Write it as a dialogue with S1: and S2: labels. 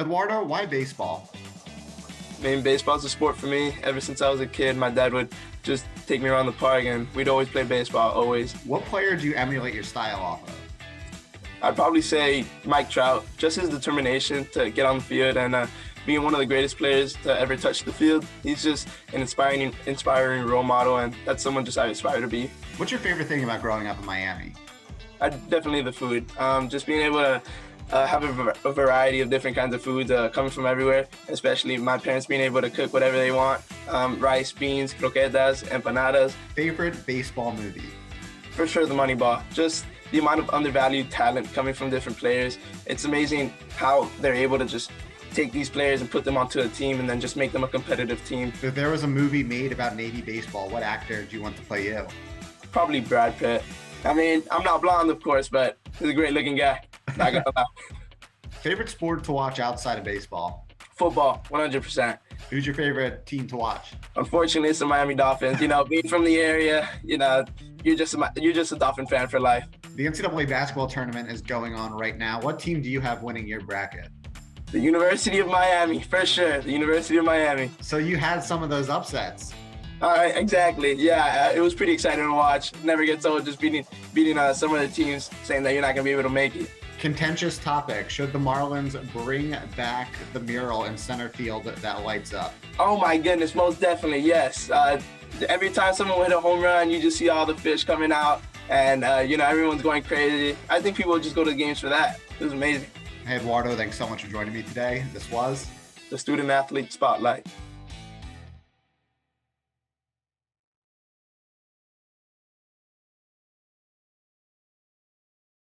S1: Eduardo, why baseball?
S2: I mean, baseball's a sport for me. Ever since I was a kid, my dad would just take me around the park and we'd always play baseball, always.
S1: What player do you emulate your style off of?
S2: I'd probably say Mike Trout. Just his determination to get on the field and uh, being one of the greatest players to ever touch the field. He's just an inspiring, inspiring role model, and that's someone just I aspire to be.
S1: What's your favorite thing about growing up in Miami?
S2: I definitely the food. Um, just being able to uh, have a, a, variety of different kinds of foods uh, coming from everywhere, especially my parents being able to cook whatever they want um, rice, beans, croquetas, empanadas.
S1: Favorite baseball movie?
S2: For sure, the Moneyball. Just the amount of undervalued talent coming from different players. It's amazing how they're able to just take these players and put them onto a team and then just make them a competitive team.
S1: If there was a movie made about Navy baseball, what actor do you want to play you?
S2: Probably Brad Pitt. I mean, I'm not blonde, of course, but he's a great looking guy. Not gonna lie.
S1: Favorite sport to watch outside of baseball?
S2: Football, 100%.
S1: Who's your favorite team to watch?
S2: Unfortunately, it's the Miami Dolphins. You know, being from the area, you know, you're just a, you're just a Dolphin fan for life.
S1: The NCAA basketball tournament is going on right now. What team do you have winning your bracket?
S2: The University of Miami, for sure. The University of Miami.
S1: So you had some of those upsets.
S2: All right, exactly. Yeah, uh, it was pretty exciting to watch. Never gets old just beating beating uh, some of the teams, saying that you're not gonna be able to make it
S1: contentious topic. Should the Marlins bring back the mural in center field that lights up?
S2: Oh my goodness, most definitely, yes. Uh, every time someone hit a home run, you just see all the fish coming out, and uh, you know everyone's going crazy. I think people just go to the games for that. It was amazing.
S1: Hey Eduardo, thanks so much for joining me today. This was
S2: the Student Athlete Spotlight.